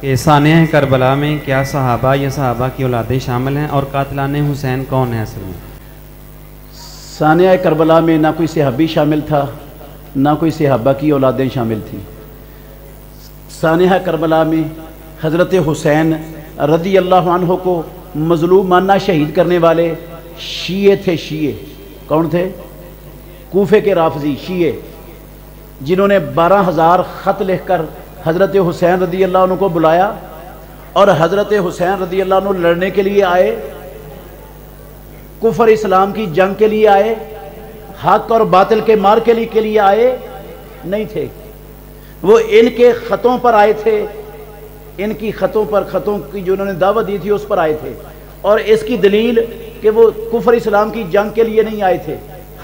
کہ ثانیہ کربلا میں کیا صحابہ یا صحابہ کی اولادیں شامل ہیں اور قاتلان حسین کون ہیں اصل میں؟ ثانیہ کربلا میں نہ کوئی صحابی شامل تھا، نہ کوئی صحابہ کی اولادیں شامل تھیں۔ ثانیہ کربلا میں حضرت حسین رضی اللہ عنہ کو مظلوم ماننا شہید کرنے والے شیعہ تھے، شیعہ۔ کون تھے؟ کوفے کے رافضی، شیعہ۔ جنہوں نے بارہ ہزار خط لکھ کر حضرت حسین رضی اللہ عنہ کو بلایا اور حضرت حسین رضی اللہ عنہ لڑنے کے لیے آئے، کفر اسلام کی جنگ کے لیے آئے، حق اور باطل کے مار کے لیے کے لیے آئے، نہیں تھے۔ وہ ان کے خطوں پر آئے تھے، ان کی خطوں پر، خطوں کی جو انہوں نے دعوت دی تھی، اس پر آئے تھے۔ اور اس کی دلیل کہ وہ کفر اسلام کی جنگ کے لیے نہیں آئے تھے،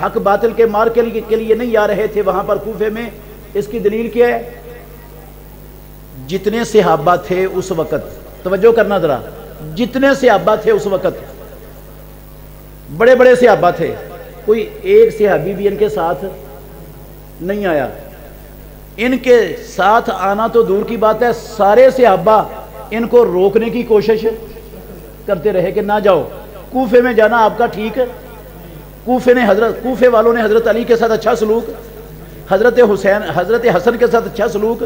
حق باطل کے مار کے لیے کے لیے نہیں آ رہے تھے، وہاں پر کوفے میں۔ اس کی دلیل کیا ہے؟ جتنے صحابہ تھے اس وقت، توجہ کرنا ذرا، جتنے صحابہ تھے اس وقت، بڑے بڑے صحابہ تھے، کوئی ایک صحابی بھی ان کے ساتھ نہیں آیا۔ ان کے ساتھ آنا تو دور کی بات ہے، سارے صحابہ ان کو روکنے کی کوشش کرتے رہے کہ نہ جاؤ، کوفے میں جانا آپ کا ٹھیک کوفے نے حضرت، کوفے والوں نے حضرت علی کے ساتھ اچھا سلوک، حضرت حسین، حضرت حسن کے ساتھ اچھا سلوک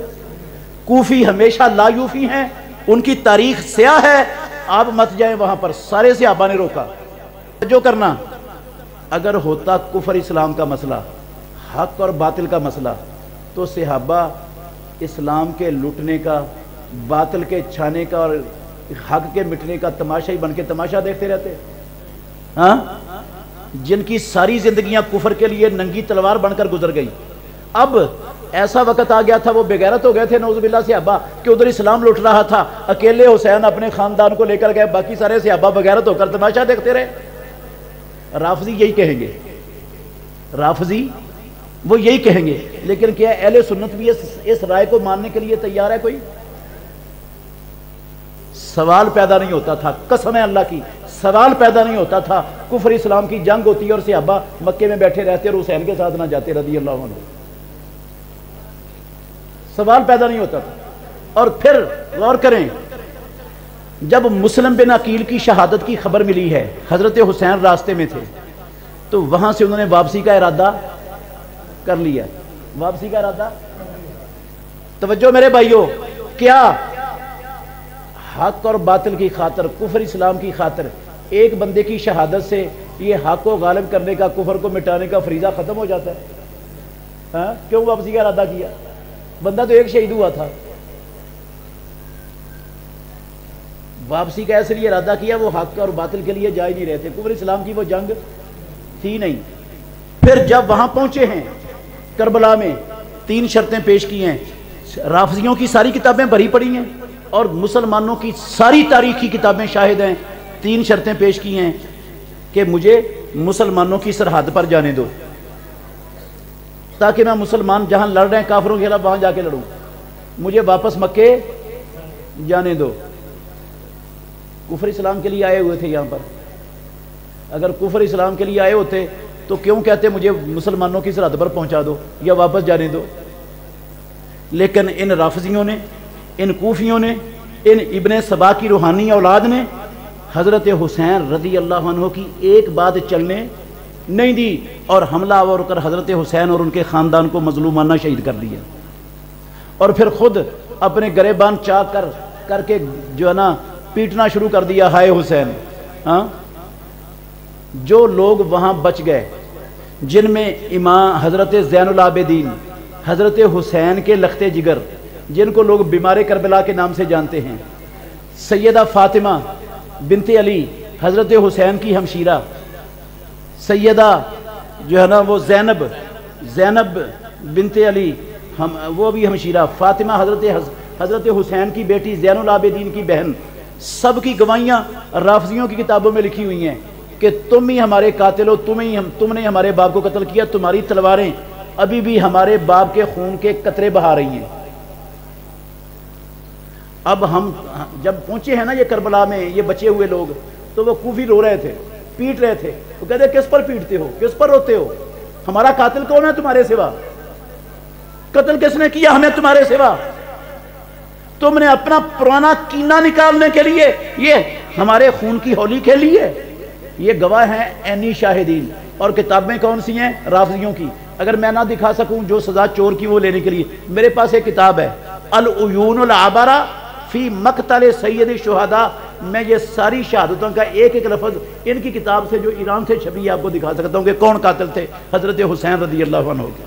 کوفی ہمیشہ لا یوفی ہیں، ان کی تاریخ سیاہ ہے۔ آپ مت جائیں وہاں پر، سارے صحابہ نے روکا۔ جو کرنا۔ اگر ہوتا کفر اسلام کا مسئلہ، حق اور باطل کا مسئلہ، تو صحابہ اسلام کے لٹنے کا، باطل کے چھانے کا اور حق کے مٹنے کا تماشا ہی بن کے تماشا دیکھتے رہتے۔ ہاں؟ جن کی ساری زندگیاں کفر کے لیے ننگی تلوار بن کر گزر گئی۔ اب ایسا وقت آ گیا تھا وہ بغیرت ہو گئے تھے نوز باللہ صحابہ کہ ادھر اسلام لٹ رہا تھا۔ اکیلے حسین اپنے خاندان کو لے کر گئے باقی سارے صحابہ بغیرت ہو کر تماشا دیکھتے رہے۔ رافضی یہی کہیں گے۔ رافضی وہ یہی کہیں گے۔ لیکن کیا اہل سنت بھی اس, اس رائے کو ماننے کے لیے تیار ہے کوئی؟ سوال پیدا نہیں ہوتا تھا۔ قسم ہے اللہ کی سوال پیدا نہیں ہوتا تھا۔ کفر اسلام کی جنگ ہوتی ہے اور صحابہ مکے میں بیٹھے رہتے اور حسین کے ساتھ نہ جاتے رضی اللہ عنہ۔ سوال پیدا نہیں ہوتا۔ تھا اور پھر غور کریں، جب مسلم بن عقیل کی شہادت کی خبر ملی ہے، حضرت حسین راستے میں تھے، تو وہاں سے انہوں نے واپسی کا ارادہ کر لیا۔ واپسی کا ارادہ؟ توجہ میرے بھائیوں، کیا حق اور باطل کی خاطر، کفر اسلام کی خاطر ایک بندے کی شہادت سے یہ حق کو غالب کرنے کا، کفر کو مٹانے کا فریضہ ختم ہو جاتا ہے؟ ہاں؟ کیوں واپسی کا ارادہ کیا؟ بندہ تو ایک شہید ہوا تھا۔ واپسی کا ایسے لیے ارادہ کیا، وہ حق اور باطل کے لیے جا ہی نہیں رہتے کفر اسلام کی وہ جنگ تھی نہیں۔ پھر جب وہاں پہنچے ہیں کربلا میں، تین شرطیں پیش کی ہیں۔ رافضیوں کی ساری کتابیں بھری پڑی ہیں اور مسلمانوں کی ساری تاریخی کتابیں شاہد ہیں۔ تین شرطیں پیش کی ہیں کہ مجھے مسلمانوں کی سرحد پر جانے دو۔ تاکہ میں مسلمان جہاں لڑ رہے ہیں کافروں کے خلاف وہاں جا کے لڑوں۔ مجھے واپس مکے جانے دو۔ کفر اسلام کے لیے آئے ہوئے تھے یہاں پر۔ اگر کفر اسلام کے لیے آئے ہوتے تو کیوں کہتے مجھے مسلمانوں کی سرحد پر پہنچا دو یا واپس جانے دو؟ لیکن ان رافضیوں نے، ان کوفیوں نے، ان ابن سبا کی روحانی اولاد نے حضرت حسین رضی اللہ عنہ کی ایک بات چلنے نہیں دی۔ اور حملہ اور کر حضرت حسین اور ان کے خاندان کو مظلومانہ شہید کر دیا۔ اور پھر خود اپنے گرے بان چاہ کر کر کے جو ہے نا پیٹنا شروع کر دیا، ہائے حسین۔ ہاں؟ جو لوگ وہاں بچ گئے، جن میں امام حضرت زین العابدین، حضرت حسین کے لختے جگر، جن کو لوگ بیمار کربلا کے نام سے جانتے ہیں، سیدہ فاطمہ بنت علی، حضرت حسین کی ہمشیرہ، سیدہ جو ہے نا وہ زینب زینب بنت علی، ہم، وہ بھی ہمشیرہ فاطمہ حضرت حضرت حسین کی بیٹی، زین العابدین کی بہن، سب کی گوائیاں رافضیوں کی کتابوں میں لکھی ہوئی ہیں کہ تم ہی ہمارے قاتل ہو، تم ہی ہم، تم نے ہمارے باپ کو قتل کیا، تمہاری تلواریں ابھی بھی ہمارے باپ کے خون کے قطرے بہا رہی ہیں۔ اب ہم، جب پہنچے ہیں نا یہ کربلا میں، یہ بچے ہوئے لوگ، تو وہ کوفی رو رہے تھے۔ پیٹ رہے تھے۔ وہ کہتے کس پر پیٹتے ہو؟ کس پر روتے ہو؟ ہمارا قاتل کون ہے تمہارے سوا؟ قتل کس نے کیا ہمیں تمہارے سوا؟ تم نے اپنا پرانا کینا نکالنے کے لیے یہ ہمارے خون کی ہولی کھیلی ہے یہ گواہ ہیں اینی شاہدین۔ اور کتابیں کون سی ہیں؟ رافضیوں کی۔ اگر میں نہ دکھا سکوں جو سزا چور کی وہ لینے کے لیے۔ میرے پاس ایک کتاب ہے۔ العیون العبارہ فی مقتل سید شہداء میں یہ ساری شہادتوں کا ایک ایک لفظ ان کی کتاب سے جو ایران سے چھپی ہے، آپ کو دکھا سکتا ہوں کہ کون قاتل تھے۔ حضرت حسین رضی اللہ عنہ ہو گیا